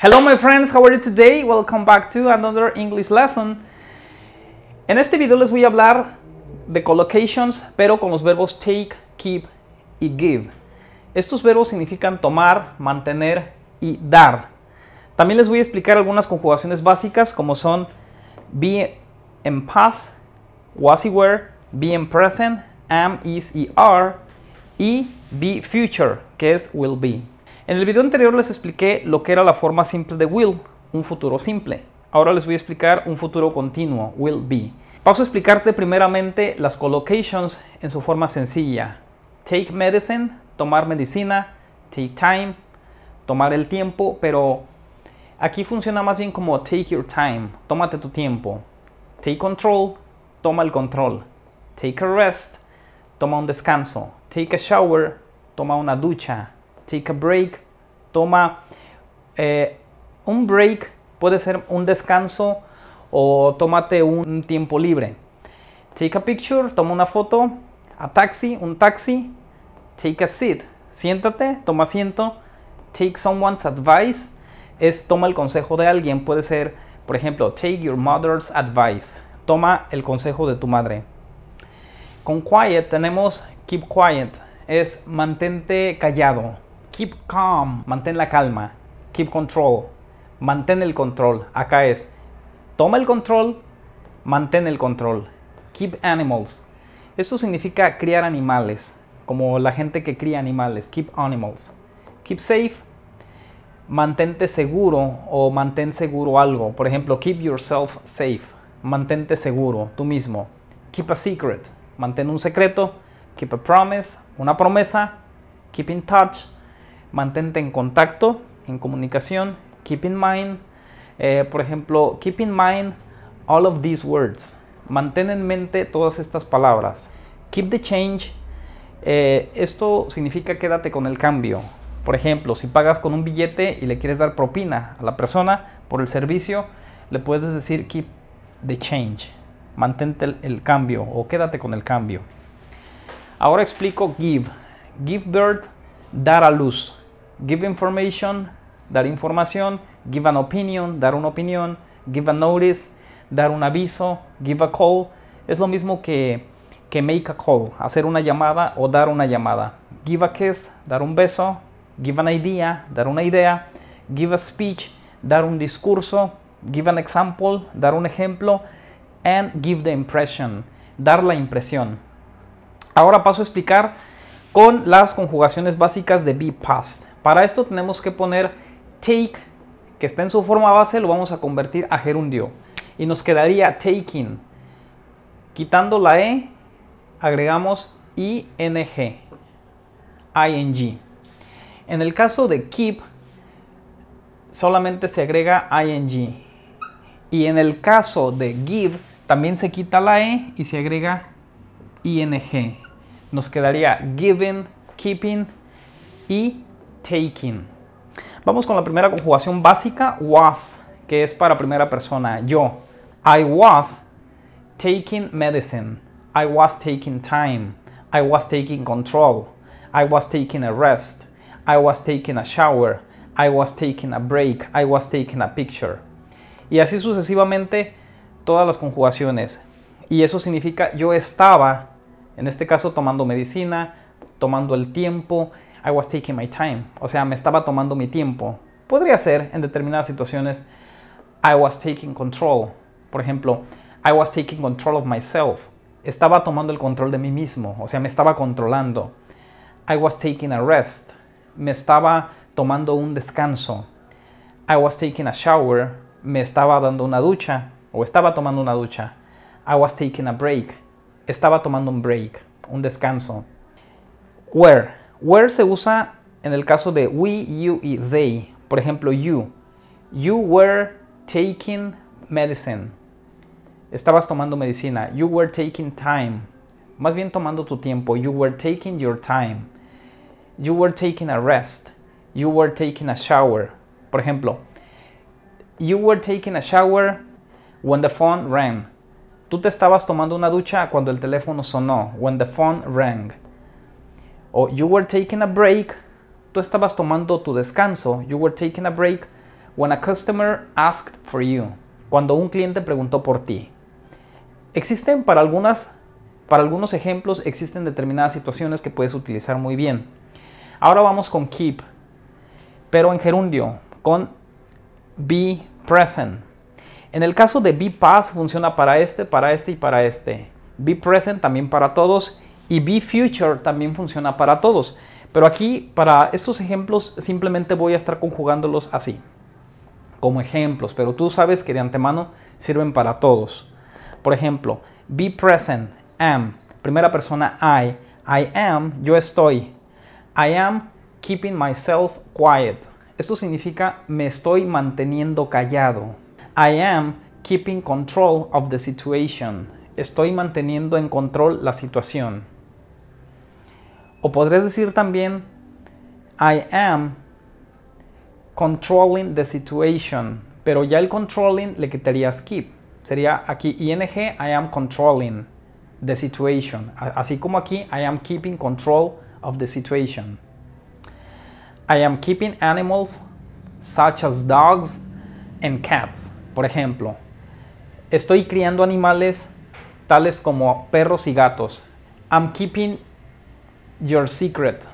Hello my friends, how are you today? Welcome back to another English lesson. En este video les voy a hablar de collocations, pero con los verbos take, keep y give. Estos verbos significan tomar, mantener y dar. También les voy a explicar algunas conjugaciones básicas como son be en past, was y were, be en present, am, is y are y be future, que es will be. En el video anterior les expliqué lo que era la forma simple de will, un futuro simple. Ahora les voy a explicar un futuro continuo, will be. Paso a explicarte primeramente las collocations en su forma sencilla. Take medicine, tomar medicina, take time, tomar el tiempo, pero aquí funciona más bien como take your time, tómate tu tiempo. Take control, toma el control. Take a rest, toma un descanso. Take a shower, toma una ducha take a break, toma eh, un break, puede ser un descanso o tómate un tiempo libre. Take a picture, toma una foto, a taxi, un taxi, take a seat, siéntate, toma asiento, take someone's advice, es toma el consejo de alguien, puede ser, por ejemplo, take your mother's advice, toma el consejo de tu madre. Con quiet tenemos keep quiet, es mantente callado, keep calm, mantén la calma. Keep control, mantén el control. Acá es, toma el control, mantén el control. Keep animals. Esto significa criar animales, como la gente que cría animales. Keep animals. Keep safe, mantente seguro o mantén seguro algo. Por ejemplo, keep yourself safe. Mantente seguro, tú mismo. Keep a secret, mantén un secreto. Keep a promise, una promesa. Keep in touch, mantente en contacto, en comunicación, keep in mind, eh, por ejemplo, keep in mind all of these words, mantén en mente todas estas palabras. Keep the change, eh, esto significa quédate con el cambio. Por ejemplo, si pagas con un billete y le quieres dar propina a la persona por el servicio, le puedes decir keep the change, mantente el, el cambio o quédate con el cambio. Ahora explico give. Give birth, dar a luz. Give information, dar información. Give an opinion, dar una opinión. Give a notice, dar un aviso. Give a call, es lo mismo que, que make a call, hacer una llamada o dar una llamada. Give a kiss, dar un beso. Give an idea, dar una idea. Give a speech, dar un discurso. Give an example, dar un ejemplo. And give the impression, dar la impresión. Ahora paso a explicar con las conjugaciones básicas de be past. Para esto tenemos que poner take, que está en su forma base, lo vamos a convertir a gerundio. Y nos quedaría taking. Quitando la E, agregamos ing, ing. En el caso de keep, solamente se agrega ing. Y en el caso de give, también se quita la E y se agrega ing. Nos quedaría giving, keeping y taking. Vamos con la primera conjugación básica, was, que es para primera persona, yo. I was taking medicine. I was taking time. I was taking control. I was taking a rest. I was taking a shower. I was taking a break. I was taking a picture. Y así sucesivamente todas las conjugaciones. Y eso significa yo estaba, en este caso tomando medicina, tomando el tiempo, I was taking my time. O sea, me estaba tomando mi tiempo. Podría ser en determinadas situaciones I was taking control. Por ejemplo, I was taking control of myself. Estaba tomando el control de mí mismo, o sea, me estaba controlando. I was taking a rest. Me estaba tomando un descanso. I was taking a shower. Me estaba dando una ducha o estaba tomando una ducha. I was taking a break. Estaba tomando un break, un descanso. Where Where se usa en el caso de we, you y they. Por ejemplo, you. You were taking medicine. Estabas tomando medicina. You were taking time. Más bien tomando tu tiempo. You were taking your time. You were taking a rest. You were taking a shower. Por ejemplo, you were taking a shower when the phone rang. Tú te estabas tomando una ducha cuando el teléfono sonó. When the phone rang. O you were taking a break, tú estabas tomando tu descanso. You were taking a break When a customer asked for you. Cuando un cliente preguntó por ti. Existen para algunas para algunos ejemplos existen determinadas situaciones que puedes utilizar muy bien. Ahora vamos con keep, pero en gerundio, con be present. En el caso de be past funciona para este, para este y para este. Be present también para todos y be future también funciona para todos. Pero aquí, para estos ejemplos, simplemente voy a estar conjugándolos así, como ejemplos, pero tú sabes que de antemano sirven para todos. Por ejemplo, be present, am. Primera persona, I. I am, yo estoy. I am keeping myself quiet. Esto significa me estoy manteniendo callado. I am keeping control of the situation. Estoy manteniendo en control la situación. O podrías decir también, I am controlling the situation. Pero ya el controlling le quitarías keep. Sería aquí ing, I am controlling the situation. Así como aquí, I am keeping control of the situation. I am keeping animals such as dogs and cats. Por ejemplo, estoy criando animales tales como perros y gatos. I'm keeping your secret.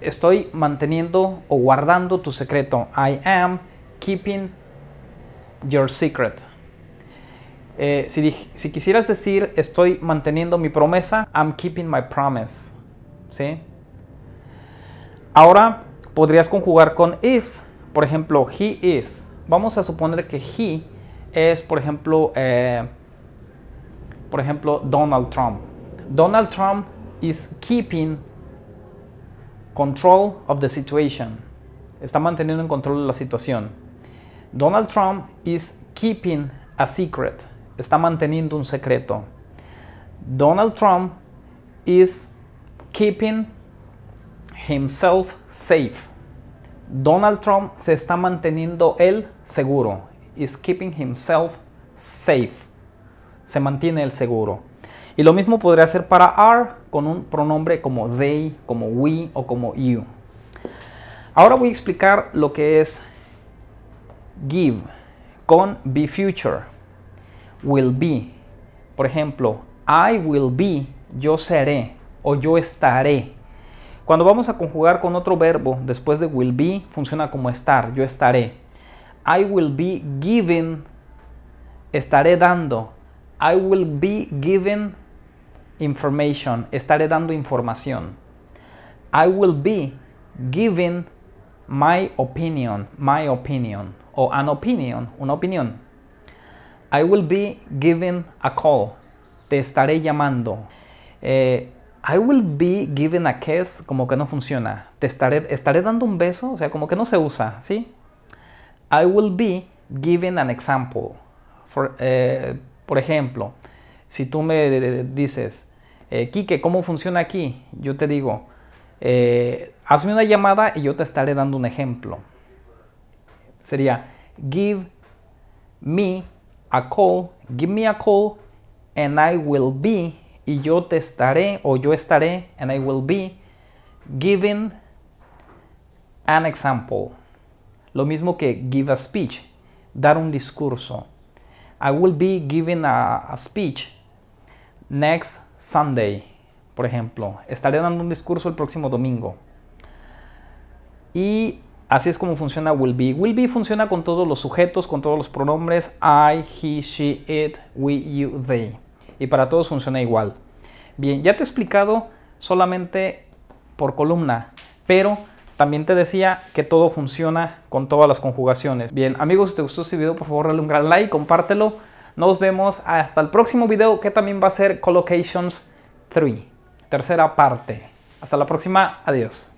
Estoy manteniendo o guardando tu secreto. I am keeping your secret. Eh, si, quisieras decir estoy manteniendo mi promesa, I'm keeping my promise. ¿Sí? Ahora podrías conjugar con is. Por ejemplo, he is. Vamos a suponer que he es, por ejemplo, eh, por ejemplo, Donald Trump. Donald Trump is keeping control of the situation. Está manteniendo en control la situación. Donald Trump is keeping a secret está manteniendo un secreto. Donald Trump is keeping himself safe. Donald Trump se está manteniendo él seguro. Is keeping himself safe. Se mantiene el seguro. Y lo mismo podría ser para are con un pronombre como they, como we o como you. Ahora voy a explicar lo que es give con be future will be. Por ejemplo, I will be, yo seré o yo estaré. Cuando vamos a conjugar con otro verbo después de will be, funciona como estar, yo estaré. I will be giving, estaré dando. I will be giving information, estaré dando información. I will be giving my opinion, my opinion, o an opinion, una opinión. I will be giving a call. Te estaré llamando. Eh, I will be giving a kiss, como que no funciona. Te estaré, estaré dando un beso, o sea, como que no se usa, ¿sí? I will be giving an example. Eh, por ejemplo, si tú me dices, eh, Kike, ¿cómo funciona aquí? Yo te digo, eh, hazme una llamada y yo te estaré dando un ejemplo. Sería, give me a call, give me a call, and I will be, y yo te estaré, o yo estaré, and I will be, giving an example. Lo mismo que give a speech, dar un discurso. I will be giving a, a speech next Sunday, por ejemplo. Estaré dando un discurso el próximo domingo. Y Así es como funciona will be. Will be funciona con todos los sujetos, con todos los pronombres I, he, she, it, we, you, they. Y para todos funciona igual. Bien, ya te he explicado solamente por columna, pero también te decía que todo funciona con todas las conjugaciones. Bien, amigos, si te gustó este video, por favor dale un gran like, compártelo. Nos vemos hasta el próximo video que también va a ser Collocations 3, tercera parte. Hasta la próxima, adiós.